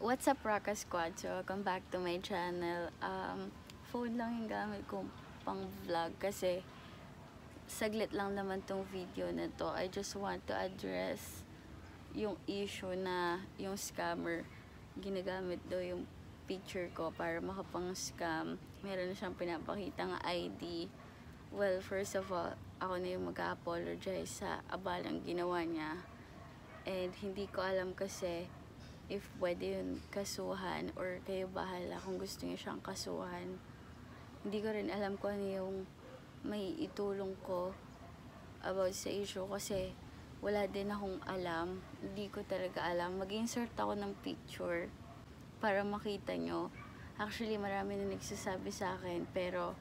What's up, Raka Squad? So, welcome back to my channel. Um, phone lang yung gamit kong pang vlog kasi saglit lang naman tong video na to. I just want to address yung issue na yung scammer ginagamit daw yung picture ko para makapang-scam. Meron na siyang pinapakita ng ID. Well, first of all, ako na yung mag-apologize sa abalang ginawa niya. And hindi ko alam kasi if pwede yun kasuhan or kayo bahala kung gusto niyo siyang kasuhan. Hindi ko rin alam kung ano yung may itulong ko about sa issue kasi wala din akong alam. Hindi ko talaga alam. Mag-insert ako ng picture para makita nyo. Actually, marami na nagsasabi sa akin pero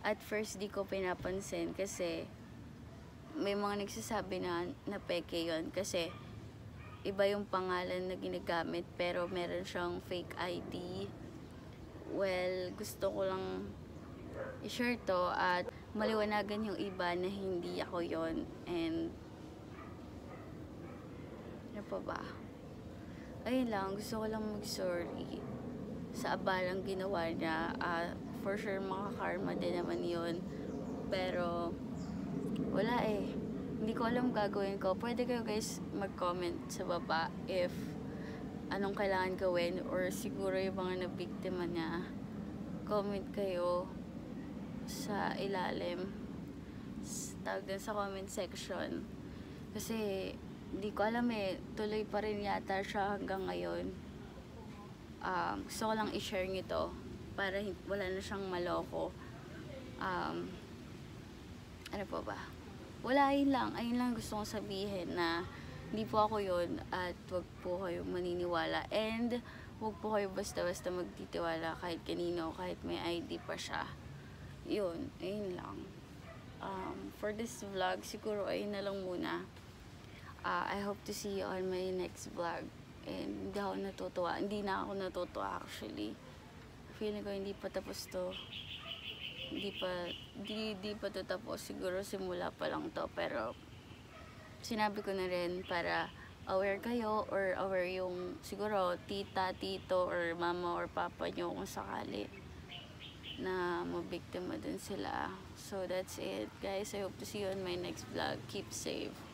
at first di ko pinapansin kasi may mga nagsasabi na na peke yun kasi iba yung pangalan na ginagamit pero meron siyang fake ID. Well, gusto ko lang i-share to at maliwanagan yung iba na hindi ako yon and ano pa ba? Ayun lang, gusto ko lang mag-sorry sa abalang ginawa niya. Uh, for sure, makakarma din naman yun. Pero, wala eh. Hindi ko alam gagawin ko. Pwede kayo guys mag-comment sa baba if anong kailangan gawin or siguro yung mga nabiktima niya. Comment kayo sa ilalim. Tawag din sa comment section. Kasi, hindi ko alam eh, tuloy pa rin yata siya hanggang ngayon. Um, gusto ko lang i-share nito para wala na siyang maloko. Um, ano pa ba? Wala, ayun lang. Ayun lang gusto kong sabihin na hindi po ako yun at wag po kayo maniniwala. And wag po kayo basta-basta magtitiwala kahit kanino, kahit may ID pa siya. Yun, ayun lang. Um, for this vlog, siguro ayun na lang muna uh, I hope to see you on my next vlog. And hindi ako natutuwa. Hindi na ako natutuwa actually. Feeling ko hindi pa tapos to. Hindi pa, hindi, hindi pa to tapos. Siguro simula pa lang to. Pero sinabi ko na rin para aware kayo or aware yung siguro tita, tito or mama or papa nyo kung sakali na mabiktima din sila. So that's it guys. I hope to see you on my next vlog. Keep safe.